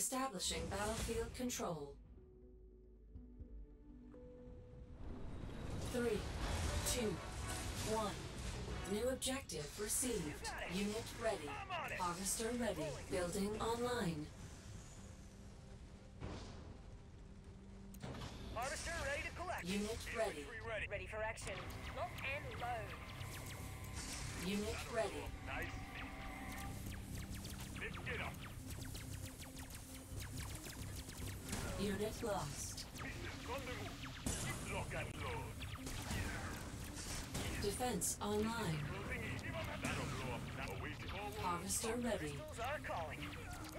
Establishing battlefield control. Three, two, one. New objective received. Unit ready. Harvester ready. Building online. Harvester ready to collect. Unit ready. Ready. Ready for action. Lock and load. Unit ready. Nice.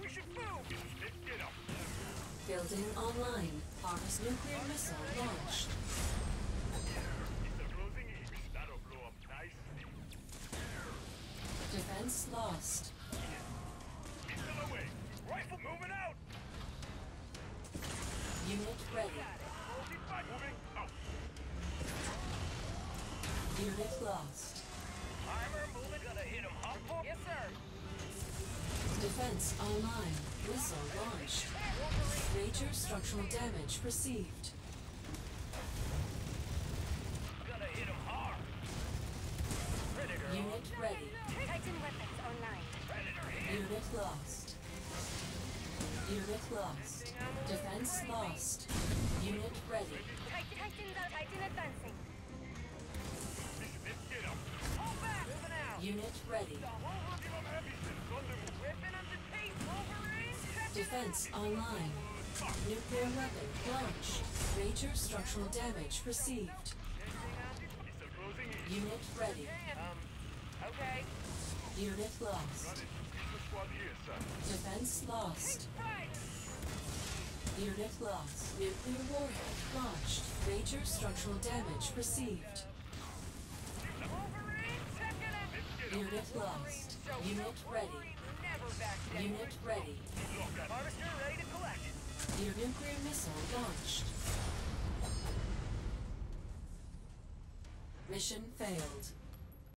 We should move. Let's get up. Building online. Harvest nuclear missile launched. Defense lost. Rifle moving out. Unit ready. Keep back moving. Out. Unit lost. Armor moving. Gonna hit him, huh? Yes, sir. Defense online. Missile launched. Major structural damage received. Gonna hit him hard. Predator. Unit ready. Titan weapons online. Predator hit. Unit lost. Unit lost. Defense lost. Unit ready. Titan, Titan, Titan advancing. Wolverine. ready. Defense online. Nuclear weapon launched. Major structural damage received. Unit ready. Okay. Unit lost. Defense lost. Unit lost. Nuclear warhead launched. Major structural damage received. Unit lost. Unit ready. Unit ready. Harvester ready to collect. Your nuclear missile launched. Mission failed.